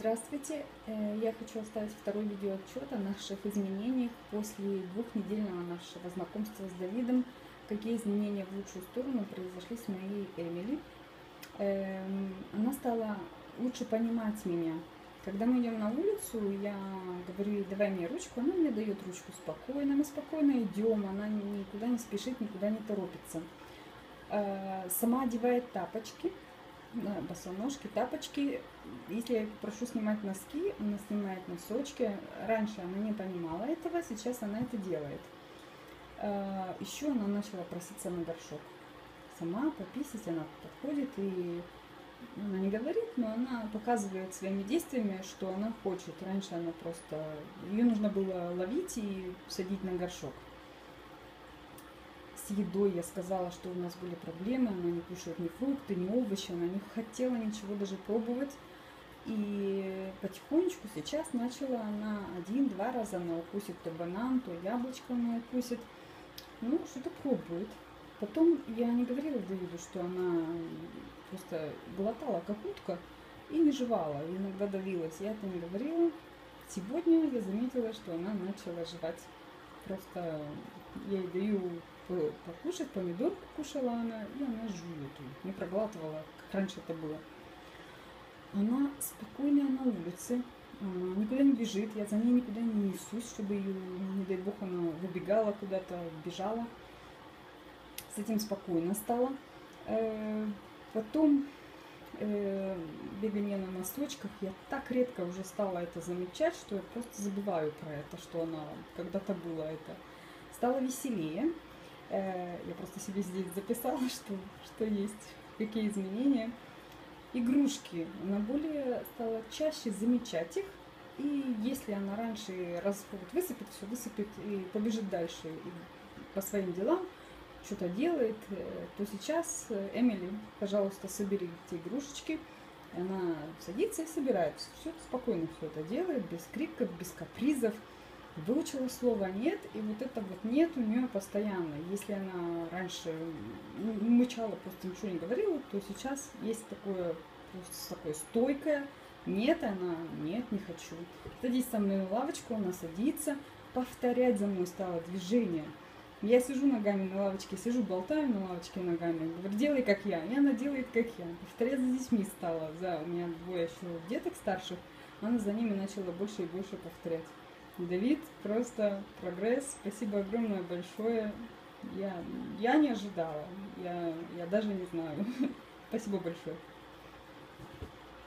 Здравствуйте! Э, Я хочу оставить второй видеоотчет о наших изменениях после двухнедельного нашего знакомства с Давидом. Какие изменения в лучшую сторону произошли с моей Эмили. Эм, Она стала лучше понимать меня. Когда мы идем на улицу, я говорю ей, давай мне ручку, она мне дает ручку спокойно, мы спокойно идем, она никуда не спешит, никуда не торопится. Э, Сама одевает тапочки, босоножки, тапочки. Если я прошу снимать носки, она снимает носочки. Раньше она не понимала этого, сейчас она это делает. А, Еще она начала проситься на горшок. Сама пописать, она подходит и она не говорит, но она показывает своими действиями, что она хочет. Раньше она просто... Ее нужно было ловить и садить на горшок едой я сказала, что у нас были проблемы, она не кушает ни фрукты, ни овощи, она не хотела ничего даже пробовать. И потихонечку сейчас начала она один-два раза она укусит то банан, то яблочко она укусит. Ну, что-то пробует. Потом я не говорила Давиду, что она просто глотала как утка и не жевала, иногда давилась. Я это не говорила. Сегодня я заметила, что она начала жевать. Просто я ей даю покушать, помидор кушала она, и она жует, не проглатывала, как раньше это было. Она спокойная на улице, никуда не бежит, я за ней никуда не несусь, чтобы ее, не дай бог, она выбегала куда-то, бежала. С этим спокойно стала. Э, потом э, бегание на носочках, я так редко уже стала это замечать, что я просто забываю про это, что она когда-то было это. Стало веселее, я просто себе здесь записала, что, что есть, какие изменения. Игрушки. Она более стала чаще замечать их. И если она раньше раз вот высыпет, все высыпет и побежит дальше и по своим делам, что-то делает, э, то сейчас э, Эмили, пожалуйста, собери эти игрушечки. Она садится и собирает. Все спокойно все это делает, без криков, без капризов выучила слово «нет», и вот это вот «нет» у нее постоянно. Если она раньше мычала, просто ничего не говорила, то сейчас есть такое, просто такое стойкое «нет», она «нет, не хочу». Садись со мной на лавочку, она садится, повторять за мной стало движение. Я сижу ногами на лавочке, сижу, болтаю на лавочке ногами, говорю, делай как я, и она делает как я. Повторять за детьми стала, за у меня двое еще деток старших, она за ними начала больше и больше повторять. Давид, просто прогресс. Спасибо огромное большое. Я, я не ожидала. Я, я даже не знаю. Спасибо большое.